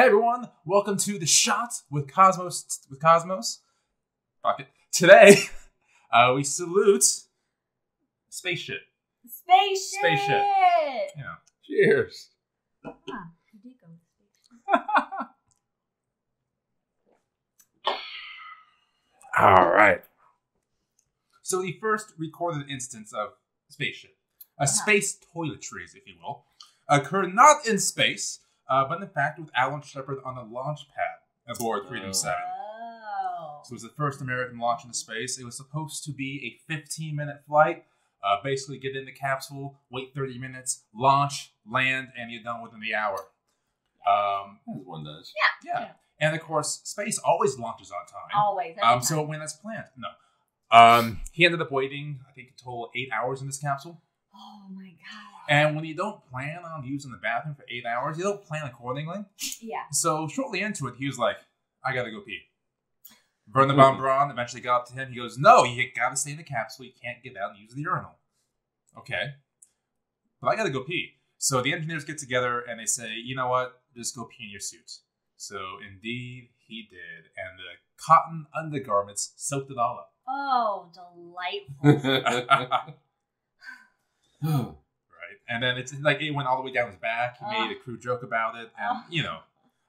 Hey everyone, welcome to the shot with Cosmos. With Cosmos, fuck it. Today, uh, we salute spaceship. Spaceship. Spaceship. Yeah. Cheers. You did go. All right. So the first recorded instance of spaceship, a space toiletries, if you will, occurred not in space, uh, but in fact with Alan Shepard on the launch pad aboard Freedom Oh. 7. Oh. So it was the first American launch into space. It was supposed to be a 15 minute flight. Uh, basically, get in the capsule, wait 30 minutes, launch, land, and you're done within the hour. Um, As one does. yeah. yeah. And of course, space always launches on time. Always. every Um, so time. when that's planned, no. Um, he ended up waiting, I think, a total of eight hours in this capsule. Oh my god. And when you don't plan on using the bathroom for eight hours, you don't plan accordingly. yeah. So shortly into it, he was like, I gotta go pee. Wernher von Braun eventually got up to him. He goes, No, you gotta stay in the capsule. You can't get out and use the urinal. Okay. But I gotta go pee. So the engineers get together and they say, You know what? Just go pee in your suit. So indeed, he did. And the cotton undergarments soaked it all up. Oh, delightful. right. Right. And then it's like it went all the way down his back. He made a crude joke about it. And, Oh. you know,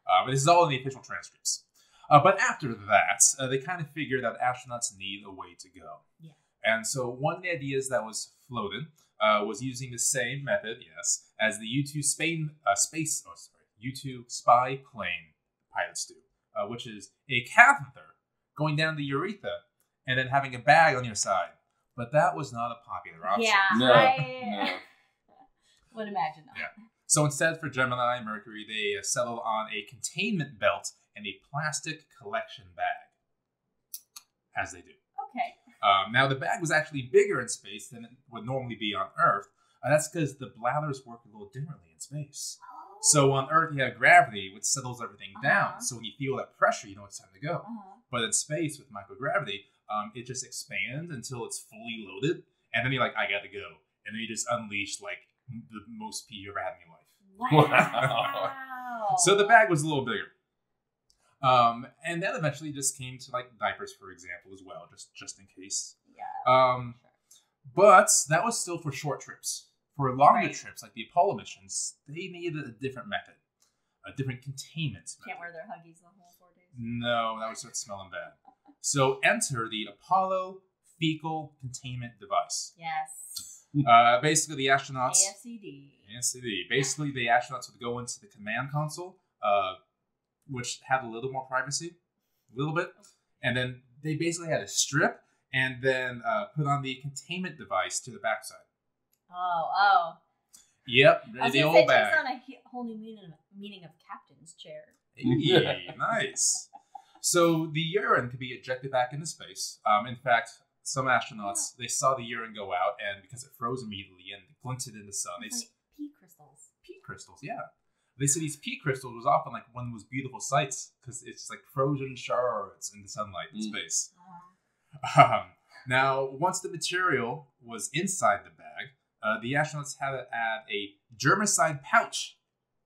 uh, but this is all in the official transcripts. Uh, but after that, uh, they kind of figured that astronauts need a way to go. Yeah. And so one of the ideas that was floated uh, was using the same method, yes, as the U-2 Spain, uh, space, oh, sorry, U-2 spy plane pilots do, uh, which is a catheter going down the urethra and then having a bag on your side. But that was not a popular option. yeah. No, I would imagine not. Yeah. So instead, for Gemini and Mercury, they uh, settled on a containment belt and a plastic collection bag, as they do. Okay. Um, now, the bag was actually bigger in space than it would normally be on Earth. And that's because the bladders work a little differently in space. So on Earth, you have gravity, which settles everything down. Uh-huh. So when you feel that pressure, you know it's time to go. Uh-huh. But in space, with microgravity, um, it just expands until it's fully loaded. And then you're like, I gotta go. And then you just unleash like the most pee you ever had in your life. Wow. So the bag was a little bigger. Um, and then eventually just came to like diapers, for example, as well, just just in case. Yeah. Um, but that was still for short trips. For longer Right. trips, like the Apollo missions, they needed a different method, a different containment. Can't method. wear their huggies the whole four days. No, that would start smelling bad. So enter the Apollo fecal containment device. Yes. Uh, basically, the astronauts. AFCD. NCD. Basically, the astronauts would go into the command console, uh, which had a little more privacy, a little bit, and then they basically had a strip and then uh, put on the containment device to the backside. Oh, oh. Yep, I was the say, old it takes on a whole new meaning, meaning of captain's chair. Yay, nice. So the urine could be ejected back into space. Um, in fact, some astronauts they saw the urine go out, and because it froze immediately and glinted in the sun, they It's s- like pee crystals. pee crystals. Yeah, they said these pee crystals was often like one of the most beautiful sights because it's like frozen shards in the sunlight in Mm. space. Oh. Um, now, once the material was inside the bag, uh, the astronauts had to add a germicide pouch,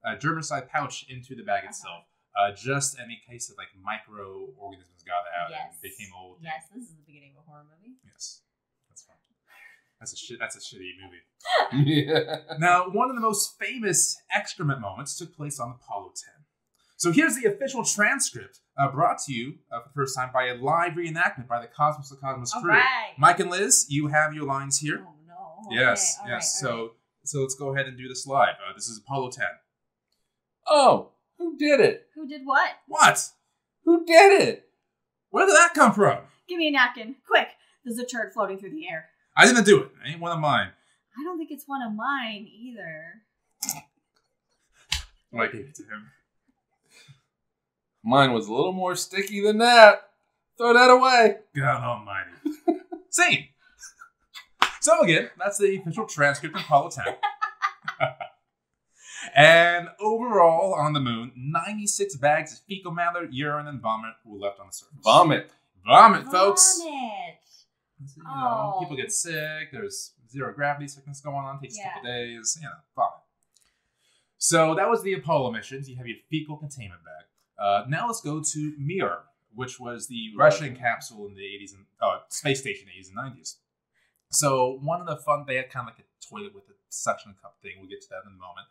a germicide pouch into the bag Uh-huh. itself, uh, just in case of like microorganisms got out Yes. and became old. Yes, this is the beginning of a horror movie. Yes, that's fine. That's a shit. That's a shitty movie. yeah. Now, one of the most famous excrement moments took place on Apollo 10. So here's the official transcript uh, brought to you uh, for the first time by a live reenactment by the Cosmos the Cosmos crew. right. Mike and Liz, you have your lines here. Oh no. yes, Okay, yes. right, so right. so let's go ahead and do this live. Uh, this is Apollo 10. Oh, who did it? who did what? What? Who did it? Where did that come from? Give me a napkin, quick. There's a turd floating through the air. I didn't do it. It ain't one of mine. I don't think it's one of mine either. I gave it to him. Mine was a little more sticky than that. Throw that away. God almighty. Same. So again, that's the official transcript of 10. and overall on the moon, 96 bags of fecal matter, urine, and vomit were left on the surface. Vomit. Vomit, folks. Vomit. You know, Oh. people get sick. There's zero gravity sickness going on. Takes a couple days. You know, vomit. So that was the Apollo missions. You have your fecal containment bag. Uh, now let's go to Mir, which was the Russian capsule in the 80s and uh, space station in the 80s and 90s. So one of the fun, they had kind of like a toilet with a suction cup thing. We'll get to that in a moment.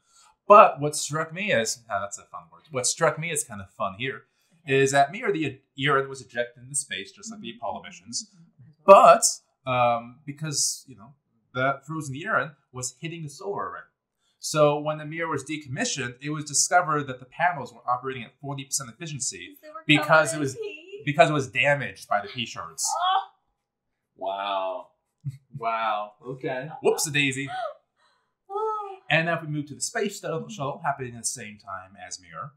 But what struck me as ah, that's a fun word. What struck me as kind of fun here is that Mir, the urine was ejected into space just like the Apollo missions, but um, because you know that frozen urine was hitting the solar array. So when the Mir was decommissioned, it was discovered that the panels were operating at 40% efficiency Because it was- because it was damaged by the P shards. Oh, Wow. Wow. Okay. Whoops a daisy. And now if we move to the space shuttle, shuttle happening at the same time as Mir.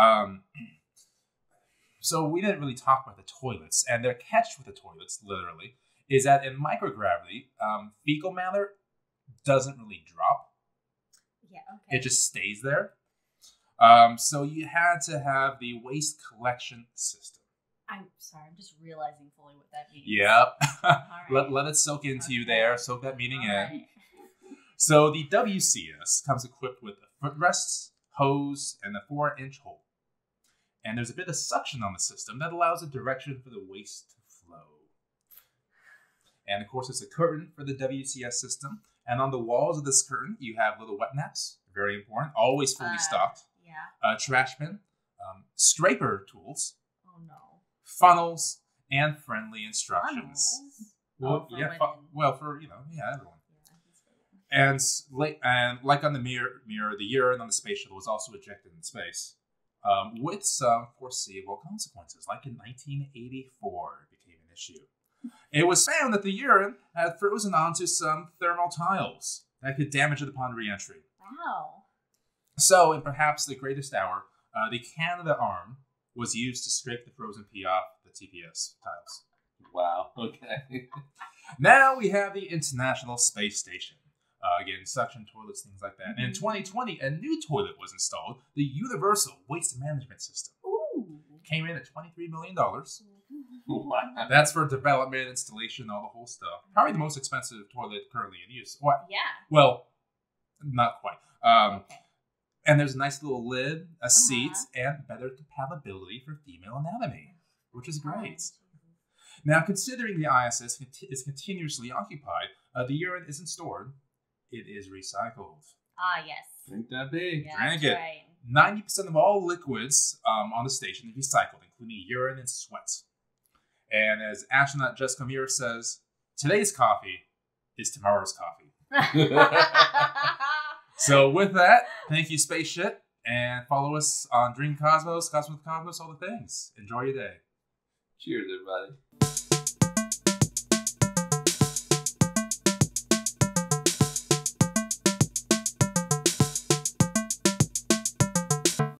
Um, so we didn't really talk about the toilets, and their catch with the toilets, literally, is that in microgravity, um, fecal matter doesn't really drop. Yeah, okay. It just stays there. Um, so you had to have the waste collection system. I'm sorry, I'm just realizing fully what that means. Yep. right. let, let it soak into you there. Soak that meaning in. Alright. So the WCS comes equipped with a footrest, hose, and a four inch hole. And there's a bit of suction on the system that allows a direction for the waste to flow. And of course, it's a curtain for the WCS system. And on the walls of this curtain, you have little wet naps, very important, always fully Uh, stocked. Yeah. A trash bin, um, scraper tools, Oh no. funnels, and friendly instructions. Funnels? Well, Oh, for yeah, fu- well, for you know, yeah, everyone. Yeah, he's for women. And like and like on the Mir, Mir, the urine on the space shuttle was also ejected in space, um, with some foreseeable consequences. Like in 1984, it became an issue. It was found that the urine had frozen onto some thermal tiles that could damage it upon reentry. Wow. So, in perhaps the greatest hour, uh, the Canadarm was used to scrape the frozen pee off the TPS tiles. Wow. Okay. Now we have the International Space Station. Uh, again, suction toilets, things like that. And in 2020, a new toilet was installed, the Universal Waste Management System. Ooh. Came in at $23 million. wow. That's for development, installation, all the whole stuff. Probably the most expensive toilet currently in use. What? Yeah. Well, not quite. Um, okay. and there's a nice little lid, a seat, Uh-huh. and better compatibility for female anatomy, which is Oh, great. Jesus. Now, considering the ISS is continuously occupied, uh, the urine isn't stored; it is recycled. Ah, yes. Drink that be? Yeah, Drink it. right. Ninety percent of all liquids um, on the station is recycled, including urine and sweat. And as astronaut Jessica Meir says, "Today's coffee is tomorrow's coffee." So, with that, thank you, Spaceship, and follow us on Dream Cosmos, Cosmos Cosmos, all the things. Enjoy your day. Cheers, everybody.